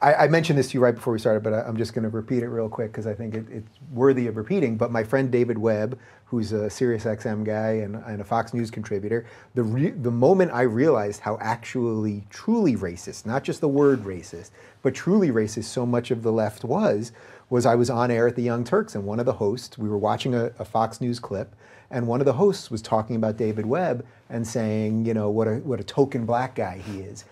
I, I mentioned this to you right before we started, but I, I'm just going to repeat it real quick because I think it, it's worthy of repeating. But my friend David Webb, who's a Sirius XM guy and, and a Fox News contributor, the re, the moment I realized how actually truly racist, not just the word racist, but truly racist, so much of the left was, was I was on air at the Young Turks and one of the hosts, we were watching a, a Fox News clip, and one of the hosts was talking about David Webb and saying, you know, what a what a token black guy he is.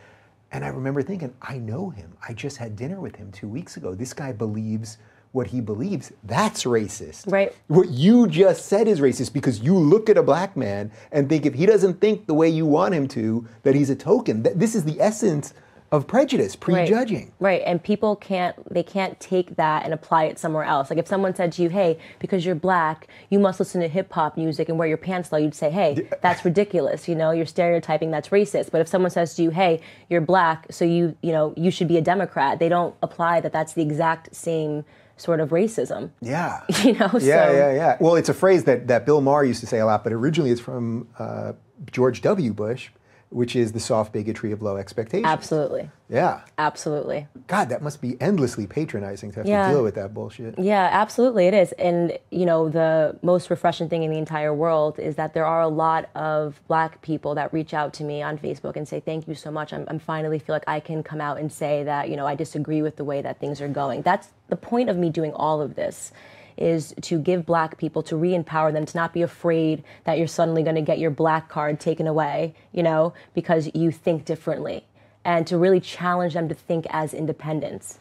And I remember thinking, I know him. I just had dinner with him two weeks ago. This guy believes what he believes. That's racist. Right. What you just said is racist because you look at a black man and think if he doesn't think the way you want him to, that he's a token. That this is the essence of prejudice, prejudging. Right. right. And people can't they can't take that and apply it somewhere else. Like if someone said to you, "Hey, because you're black, you must listen to hip hop music and wear your pants low," you'd say, "Hey, that's ridiculous. You know, you're stereotyping. That's racist." But if someone says to you, "Hey, you're black, so you you know you should be a Democrat," they don't apply that. That's the exact same sort of racism. Yeah. You know. Yeah, so, yeah, yeah. Well, it's a phrase that that Bill Maher used to say a lot, but originally it's from uh, George W. Bush which is the soft bigotry of low expectations. Absolutely. Yeah. Absolutely. God, that must be endlessly patronizing to have Yeah. to deal with that bullshit. Yeah, absolutely, it is. And you know, the most refreshing thing in the entire world is that there are a lot of Black people that reach out to me on Facebook and say, "Thank you so much. I'm, I'm finally feel like I can come out and say that you know I disagree with the way that things are going." That's the point of me doing all of this is to give black people to re-empower them to not be afraid that you're suddenly going to get your black card taken away you know because you think differently. And to really challenge them to think as independents